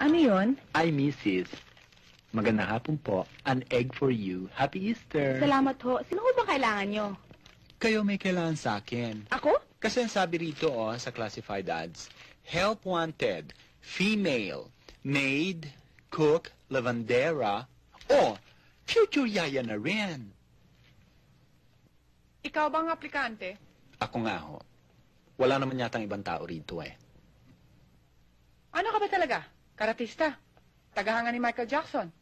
Ano yon? Ay, Mrs. Magandang hapon po. An egg for you. Happy Easter. Salamat ho. Sino ho ba kailangan nyo? Kayo may kailangan sa akin. Ako? Kasi ang sabi rito oh, sa classified ads, help wanted, female, maid, cook, lavandera, o future yaya na rin. Ikaw bang aplikante? Ako nga ho. Wala naman yatang ibang tao rito eh. Ano ka ba talaga? Karatista? Tagahanga ni Michael Jackson?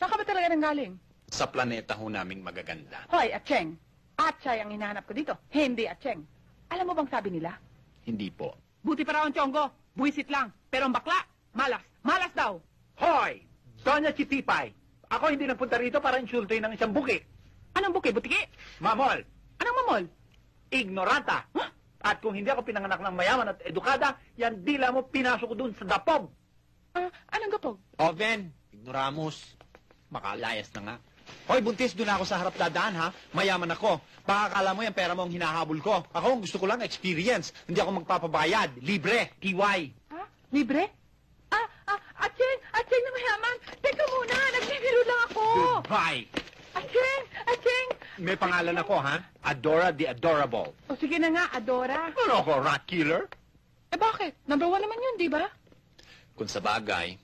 Saan ka ba talaga nanggaling? Sa planeta ho naming magaganda. Hoy, Acheng. Atchay ang hinahanap ko dito. Hindi Acheng. Alam mo bang sabi nila? Hindi po. Buti pa raw ang tiyonggo. Buwisit lang. Pero ang bakla, malas. Malas daw. Hoy! Doña Chitipay! Ako hindi nagpunta rito para insultuin ng isang buki. Anong buki? Butiki? Mamol! Anong mamol? Ignoranta! At kung hindi ako pinanganak ng mayaman at edukada, yan dila mo pinasok ko dun sa dapob. Ah, anong gapog? Oven, ignoramus. Makalayas na nga. Hoy, buntis, doon ako sa harap dadaan, ha? Mayaman ako. Baka akala mo yung pera mo ang hinahabol ko. Ako, ang gusto ko lang experience. Hindi ako magpapabayad. Libre. TY. Ha? Libre? Ah, ah, Acheng! Acheng na mayaman! Teka muna! Nagbibiro lang ako! Goodbye. Acheng! Acheng! May pangalan ako, ha? Adora the Adorable. O sige na nga, Adora. Ano ako, rat killer? Eh bakit? Number one naman yun, di ba? Kung sa bagay,